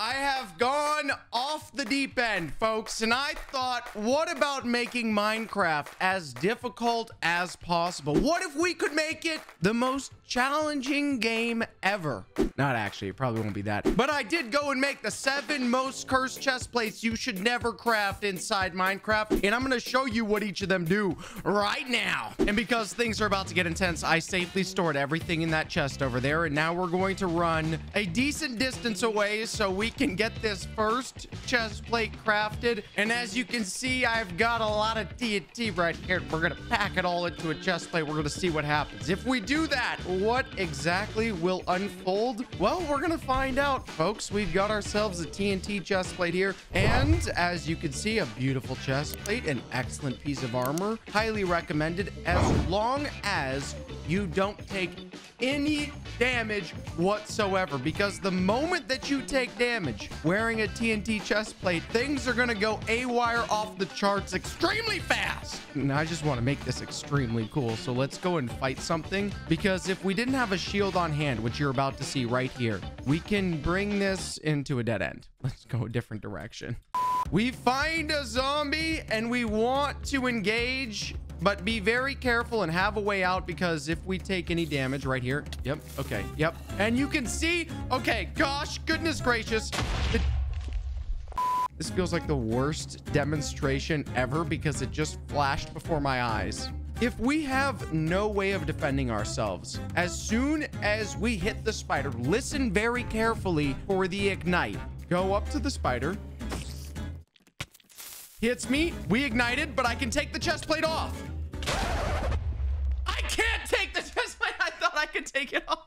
I have gone off the deep end, folks, and I thought, what about making Minecraft as difficult as possible? What if we could make it the most challenging game ever? Not actually, it probably won't be that. But I did go and make the seven most cursed chest plates you should never craft inside Minecraft, and I'm gonna show you what each of them do right now. And because things are about to get intense, I safely stored everything in that chest over there, and now we're going to run a decent distance away so we can get this first chest plate crafted. And as you can see, I've got a lot of TNT right here. We're going to pack it all into a chest plate. We're going to see what happens. If we do that, what exactly will unfold? Well, we're going to find out, folks. We've got ourselves a TNT chest plate here. And as you can see, a beautiful chest plate, an excellent piece of armor. Highly recommended as long as you don't take any damage whatsoever because the moment that you take damage wearing a TNT chest plate, things are going to go A-wire off the charts extremely fast. And I just want to make this extremely cool. So let's go and fight something because if we didn't have a shield on hand, which you're about to see right here, we can bring this into a dead end. Let's go a different direction. We find a zombie and we want to engage but be very careful and have a way out because if we take any damage right here yep okay yep. And you can see okay gosh goodness gracious. This feels like the worst demonstration ever because it just flashed before my eyes. If we have no way of defending ourselves, as soon as we hit the spider, listen very carefully for the ignite. Go up to the spider, hits me. We ignited, but I can take the chest plate off. I can't take the chest plate. I thought I could take it off.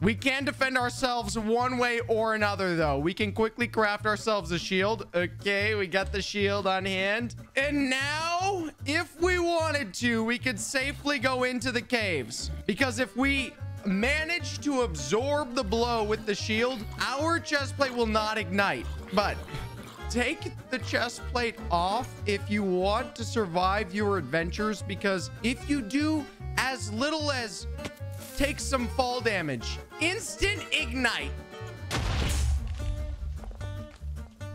We can defend ourselves one way or another, though. We can quickly craft ourselves a shield. Okay, we got the shield on hand. And now, if we wanted to, we could safely go into the caves. Because if we manage to absorb the blow with the shield, our chest plate will not ignite. But take the chest plate off if you want to survive your adventures because if you do as little as take some fall damage instant ignite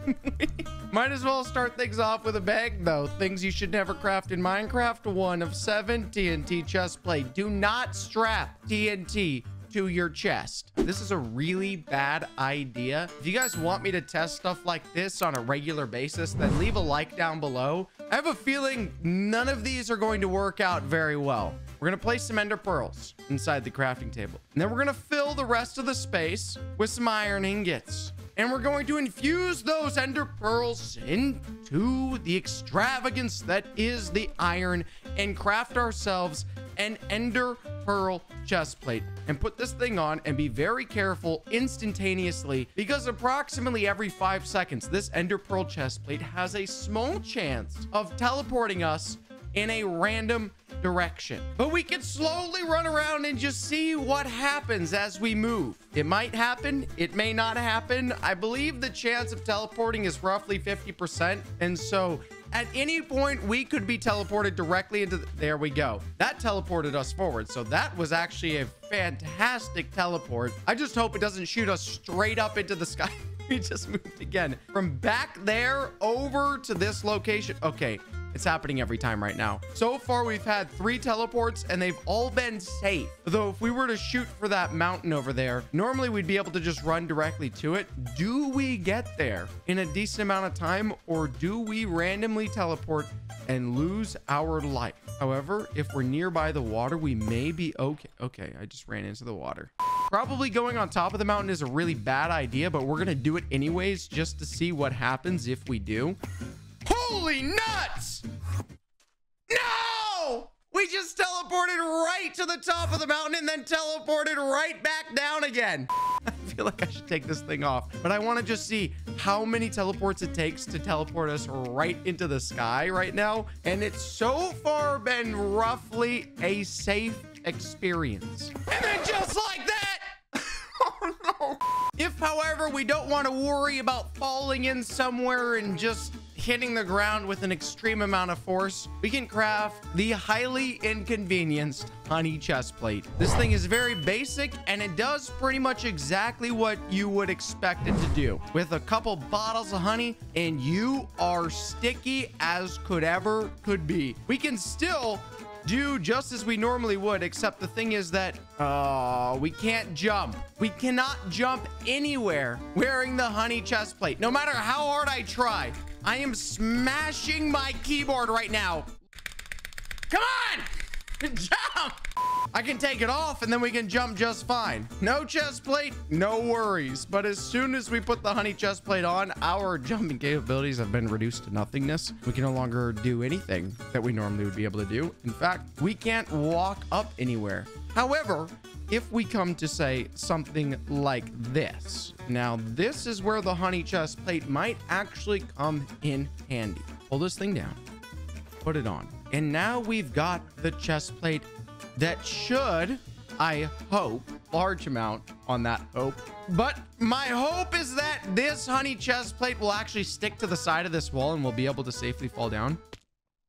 Might as well start things off with a bag, though. Things you should never craft in Minecraft. One of seven TNT chest plate. Do not strap TNT to your chest. This is a really bad idea. If you guys want me to test stuff like this on a regular basis, then leave a like down below. I have a feeling none of these are going to work out very well. We're going to place some ender pearls inside the crafting table. And then we're going to fill the rest of the space with some iron ingots. And we're going to infuse those ender pearls into the extravagance that is the iron and craft ourselves an ender pearl chest plate and put this thing on and be very careful instantaneously because approximately every five seconds, this ender pearl chest plate has a small chance of teleporting us in a random direction. But we can slowly run around and just see what happens as we move. It might happen. It may not happen. I believe the chance of teleporting is roughly 50%. And so at any point, we could be teleported directly into... The, there we go. That teleported us forward. So that was actually a fantastic teleport. I just hope it doesn't shoot us straight up into the sky. we just moved again. From back there over to this location. Okay, it's happening every time right now. So far, we've had three teleports and they've all been safe. Though if we were to shoot for that mountain over there, normally we'd be able to just run directly to it. Do we get there in a decent amount of time or do we randomly teleport and lose our life? However, if we're nearby the water, we may be okay. Okay, I just ran into the water. Probably going on top of the mountain is a really bad idea, but we're going to do it anyways just to see what happens if we do. Holy nuts! No! We just teleported right to the top of the mountain and then teleported right back down again. I feel like I should take this thing off, but I want to just see how many teleports it takes to teleport us right into the sky right now. And it's so far been roughly a safe experience. And then just like that, oh no. If, however, we don't want to worry about falling in somewhere and just hitting the ground with an extreme amount of force, we can craft the highly inconvenienced honey chest plate. This thing is very basic and it does pretty much exactly what you would expect it to do. With a couple bottles of honey and you are sticky as could ever could be. We can still do just as we normally would, except the thing is that, uh, we can't jump. We cannot jump anywhere wearing the honey chest plate. No matter how hard I try, I am smashing my keyboard right now. Come on! Jump! I can take it off and then we can jump just fine. No chest plate, no worries. But as soon as we put the honey chest plate on, our jumping capabilities have been reduced to nothingness. We can no longer do anything that we normally would be able to do. In fact, we can't walk up anywhere. However, if we come to say something like this, now this is where the honey chest plate might actually come in handy. Pull this thing down, put it on. And now we've got the chest plate that should, I hope, large amount on that hope. But my hope is that this honey chest plate will actually stick to the side of this wall and we'll be able to safely fall down.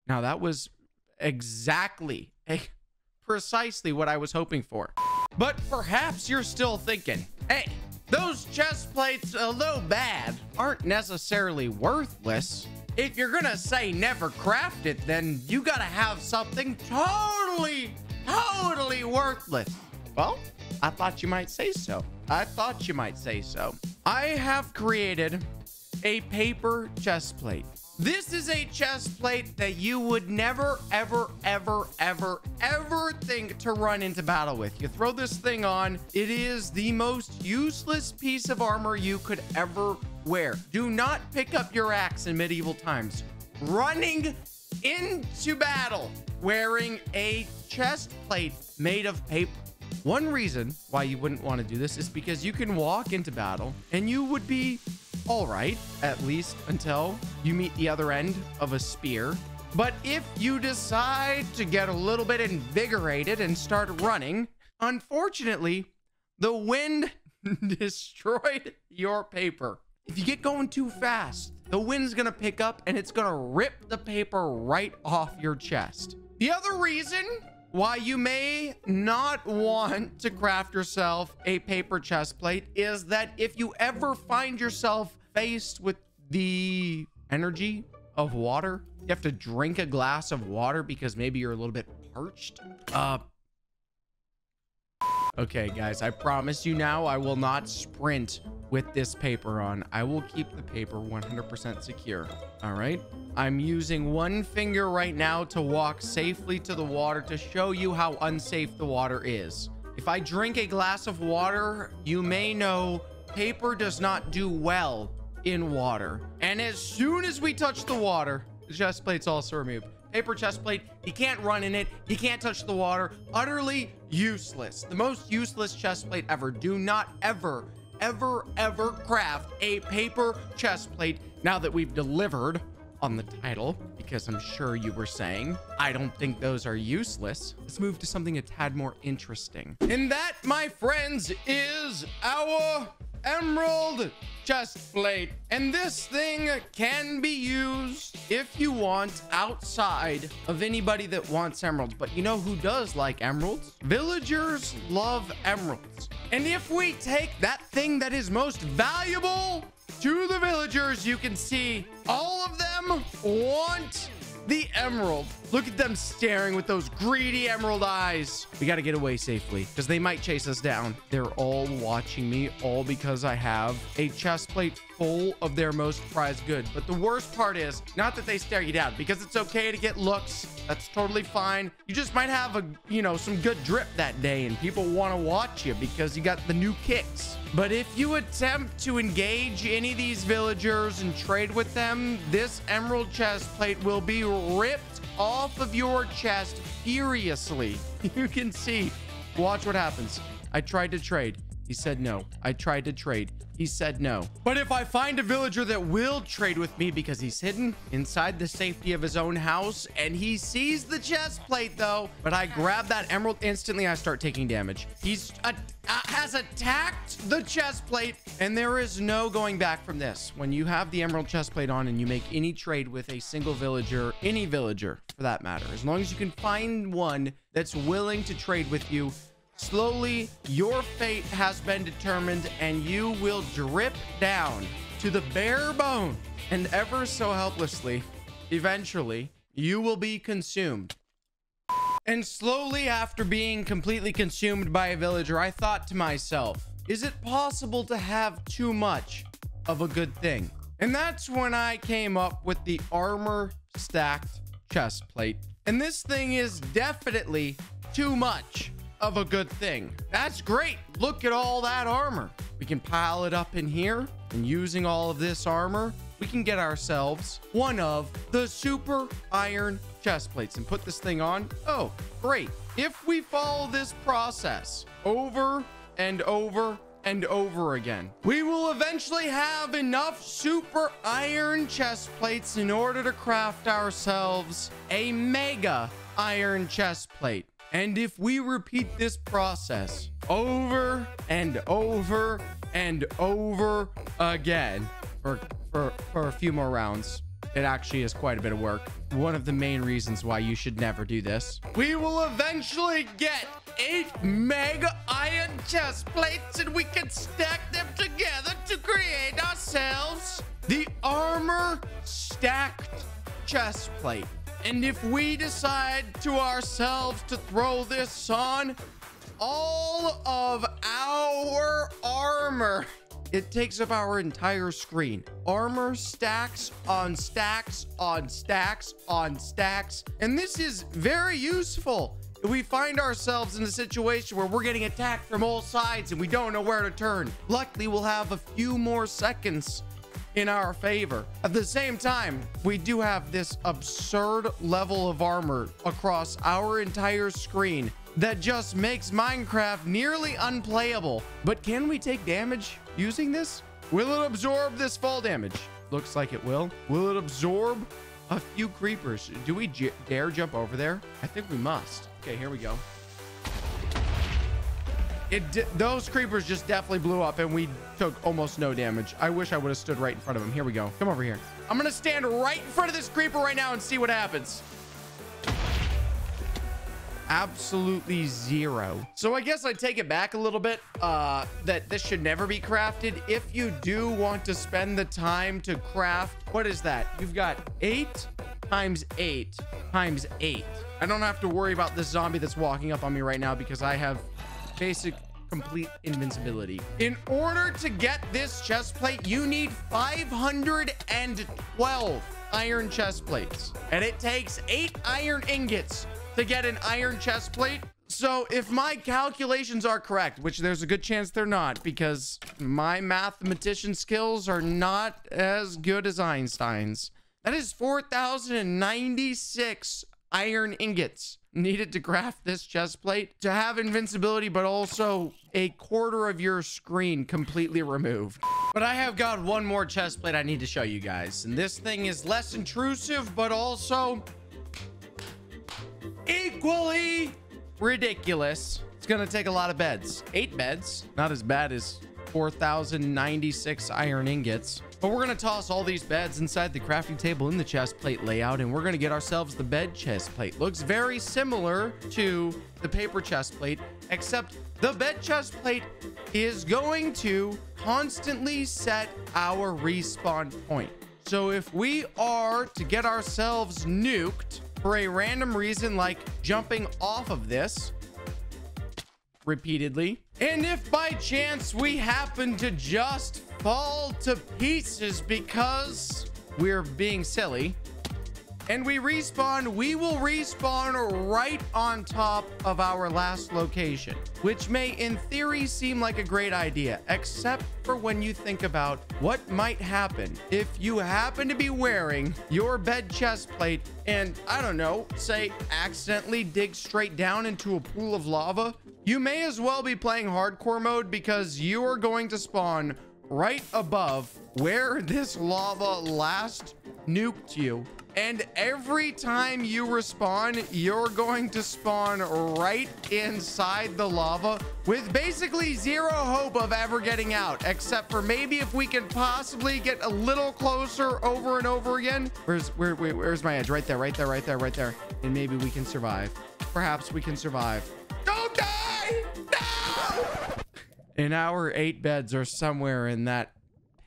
Now that was exactly, precisely what I was hoping for. But perhaps you're still thinking, hey, those chest plates, although bad, aren't necessarily worthless. If you're gonna say never craft it, then you gotta have something totally totally worthless. Well, I thought you might say so. I thought you might say so. I have created a paper chest plate. This is a chest plate that you would never, ever, ever, ever, ever think to run into battle with. You throw this thing on, it is the most useless piece of armor you could ever wear. Do not pick up your axe in medieval times. Running into battle wearing a chest plate made of paper. One reason why you wouldn't want to do this is because you can walk into battle and you would be all right, at least until you meet the other end of a spear. But if you decide to get a little bit invigorated and start running, unfortunately, the wind destroyed your paper. If you get going too fast, the wind's gonna pick up and it's gonna rip the paper right off your chest. The other reason why you may not want to craft yourself a paper chest plate is that if you ever find yourself faced with the energy of water, you have to drink a glass of water because maybe you're a little bit parched. Uh, okay, guys, I promise you now I will not sprint with this paper on. I will keep the paper 100% secure. All right. I'm using one finger right now to walk safely to the water to show you how unsafe the water is. If I drink a glass of water, you may know paper does not do well in water. And as soon as we touch the water, chest plate's also removed. Paper chest plate, he can't run in it. He can't touch the water. Utterly useless. The most useless chest plate ever. Do not ever ever, ever craft a paper chest plate now that we've delivered on the title, because I'm sure you were saying, I don't think those are useless. Let's move to something a tad more interesting. And that, my friends, is our emerald chest plate. And this thing can be used if you want outside of anybody that wants emeralds. But you know who does like emeralds? Villagers love emeralds. And if we take that thing that is most valuable to the villagers, you can see all of them want the emerald. Look at them staring with those greedy emerald eyes. We got to get away safely because they might chase us down. They're all watching me, all because I have a chest plate full of their most prized goods. But the worst part is not that they stare you down because it's okay to get looks. That's totally fine. You just might have a, you know, some good drip that day and people want to watch you because you got the new kicks. But if you attempt to engage any of these villagers and trade with them, this emerald chest plate will be ripped off of your chest furiously. You can see. Watch what happens. I tried to trade. He said no. I tried to trade. he said no. But if I find a villager that will trade with me because he's hidden inside the safety of his own house and he sees the chest plate though, but I grab that emerald instantly, I start taking damage. He's uh, has attacked the chest plate and there is no going back from this. When you have the emerald chest plate on and you make any trade with a single villager, any villager for that matter, as long as you can find one that's willing to trade with you, Slowly, your fate has been determined and you will drip down to the bare bone and ever so helplessly, eventually, you will be consumed. And slowly after being completely consumed by a villager, I thought to myself, is it possible to have too much of a good thing? And that's when I came up with the armor stacked chest plate. And this thing is definitely too much of a good thing. That's great. Look at all that armor. We can pile it up in here and using all of this armor, we can get ourselves one of the super iron chest plates and put this thing on. Oh, great. If we follow this process over and over and over again. We will eventually have enough super iron chest plates in order to craft ourselves a mega iron chest plate. And if we repeat this process over and over and over again for, for, for a few more rounds, it actually is quite a bit of work. One of the main reasons why you should never do this. We will eventually get eight mega iron chest plates and we can stack them together to create ourselves the armor stacked chest plate. And if we decide to ourselves to throw this on, all of our armor, it takes up our entire screen. Armor stacks on stacks on stacks on stacks. And this is very useful. If we find ourselves in a situation where we're getting attacked from all sides and we don't know where to turn, luckily we'll have a few more seconds in our favor. At the same time, we do have this absurd level of armor across our entire screen that just makes Minecraft nearly unplayable. But can we take damage using this? Will it absorb this fall damage? Looks like it will. Will it absorb a few creepers? Do we dare jump over there? I think we must. Okay, here we go. It those creepers just definitely blew up and we took almost no damage. I wish I would have stood right in front of him. Here we go. Come over here. I'm to stand right in front of this creeper right now and see what happens. Absolutely zero. So I guess I take it back a little bit uh, that this should never be crafted. If you do want to spend the time to craft, what is that? You've got eight times eight times eight. I don't have to worry about this zombie that's walking up on me right now because I have basic complete invincibility. In order to get this chest plate, you need 512 iron chest plates. And it takes eight iron ingots to get an iron chest plate. So if my calculations are correct, which there's a good chance they're not because my mathematician skills are not as good as Einstein's. That is 4,096 iron ingots needed to craft this chest plate to have invincibility, but also a quarter of your screen completely removed. But I have got one more chest plate I need to show you guys. And this thing is less intrusive, but also equally ridiculous. It's going to take a lot of beds. Eight beds. Not as bad as 4,096 iron ingots. But we're going to toss all these beds inside the crafting table in the chest plate layout, and we're going to get ourselves the bed chest plate. Looks very similar to the paper chest plate, except the bed chest plate is going to constantly set our respawn point. So if we are to get ourselves nuked for a random reason like jumping off of this, repeatedly. And if by chance we happen to just fall to pieces because we're being silly, and we respawn, we will respawn right on top of our last location, which may in theory seem like a great idea, except for when you think about what might happen if you happen to be wearing your bed chest plate and, I don't know, say accidentally dig straight down into a pool of lava. You may as well be playing hardcore mode because you are going to spawn right above where this lava last nuked you. And every time you respawn, you're going to spawn right inside the lava with basically zero hope of ever getting out, except for maybe if we can possibly get a little closer over and over again. Where's where, where where's my edge? Right there, right there, right there, right there. And maybe we can survive. Perhaps we can survive. And our eight beds are somewhere in that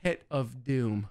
pit of doom.